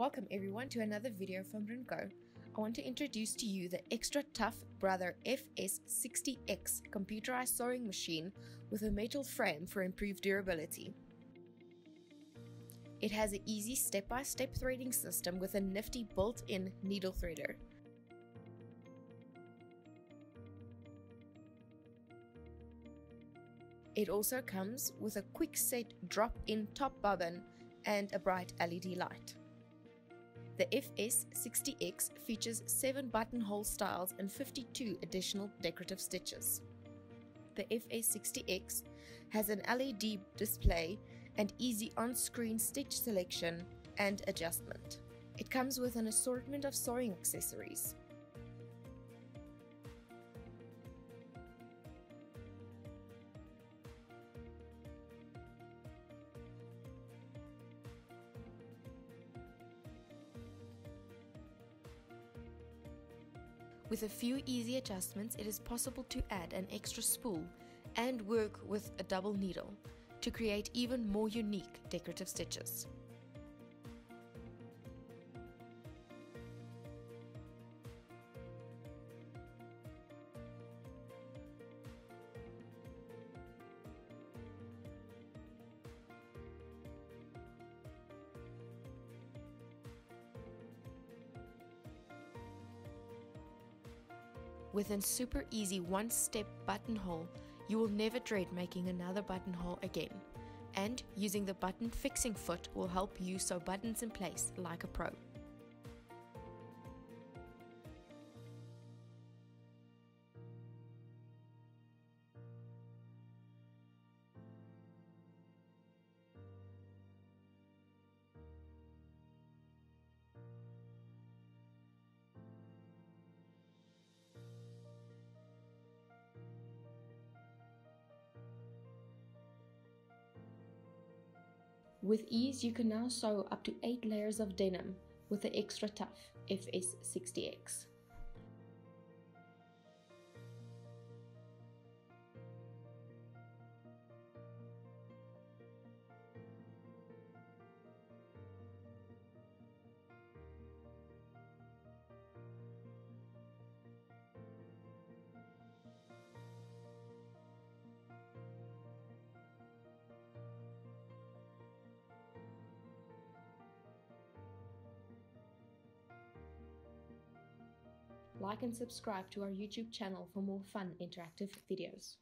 Welcome everyone to another video from RoenCO. I want to introduce to you the extra tough Brother FS60X computerized sewing machine with a metal frame for improved durability. It has an easy step-by-step -step threading system with a nifty built-in needle threader. It also comes with a quick set drop-in top bobbin and a bright LED light. The FS60X features 7 buttonhole styles and 52 additional decorative stitches. The FS60X has an LED display and easy on-screen stitch selection and adjustment. It comes with an assortment of sewing accessories, With a few easy adjustments, it is possible to add an extra spool and work with a double needle to create even more unique decorative stitches. With a super easy one step buttonhole, you will never dread making another buttonhole again. And using the button fixing foot will help you sew buttons in place like a pro. With ease, you can now sew up to 8 layers of denim with the extra tough FS60X. Like and subscribe to our YouTube channel for more fun interactive videos.